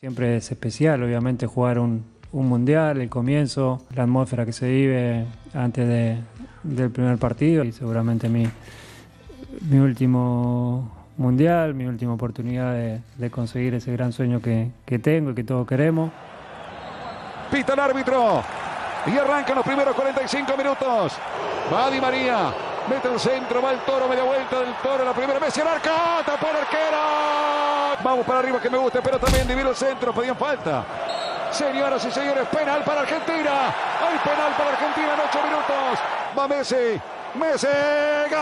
Siempre es especial, obviamente, jugar un, un mundial, el comienzo, la atmósfera que se vive antes de, del primer partido y seguramente mi, mi último mundial, mi última oportunidad de, de conseguir ese gran sueño que, que tengo y que todos queremos. Pita el árbitro. Y arrancan los primeros 45 minutos. Va Di María. Mete el centro, va el toro, media vuelta del toro, la primera Messi al arco, tapó el arquero. Vamos para arriba que me gusta, pero también divino el centro, pedían falta. Señoras y señores, penal para Argentina. Hay penal para Argentina en 8 minutos. Va Messi. Messi. ¡Gol!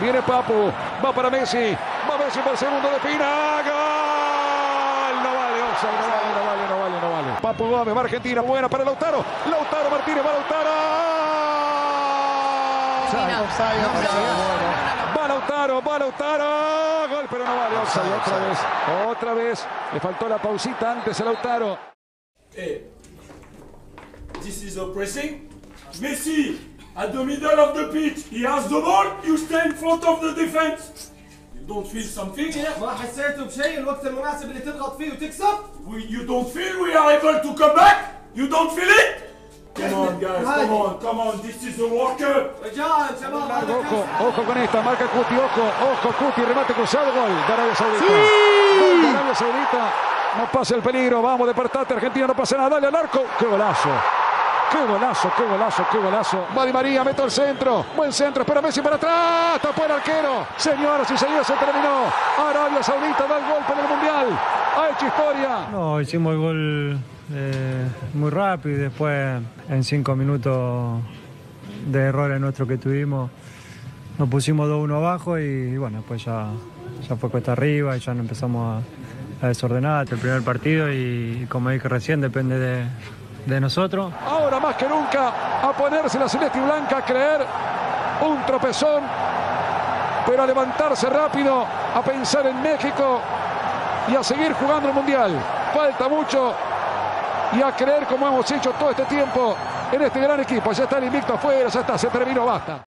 Viene Papu. Va para Messi. Va Messi para el segundo de Pina. ¡Gol! No vale, no vale, no vale, no vale. Papu Gómez va Argentina. Buena para Lautaro. Lautaro Martínez va Lautaro. Va Lautaro, va Lautaro. Gol, pero no vale. Offside otra vez. Otra vez. Le faltó la pausita antes a Lautaro. Hey, this is a pressing. Messi at the middle of the pitch. He has the ball. You stay in front of the defense. You don't feel something here? ما حسيتوا بشيء الوقت المناسب اللي تضغط فيه وتكسب We, you don't feel we are able to come back? You don't feel it? Come on, guys. Come on, come on. This is a worker. رجاء شباب هذا Ojo, كاس ojo con esta, marca Cuti, ojo, ojo Cuti, remate cruzado, gol de Arabia Saudita. Gol de Arabia Saudita, no pasa el peligro, vamos de partante, Argentina no pasa nada, dale al arco, qué golazo. Qué golazo, qué golazo, qué golazo. Va Di María, mete el centro. Buen centro, espera Messi para atrás. Tapó el arquero. Señoras y señores, se terminó. Arabia Saudita da el golpe en el Mundial. Ha hecho historia. No, hicimos el gol eh, muy rápido y después en cinco minutos de errores nuestros que tuvimos nos pusimos 2-1 abajo y, bueno, pues ya, ya fue cuesta arriba y ya nos empezamos a, a desordenar el primer partido y como dije recién depende de, de nosotros. Ahora más que nunca a ponerse la celeste y blanca, a creer un tropezón, pero a levantarse rápido, a pensar en México y a seguir jugando el Mundial. Falta mucho y a creer como hemos hecho todo este tiempo en este gran equipo. Ya está el invicto afuera, ya está, se terminó, basta.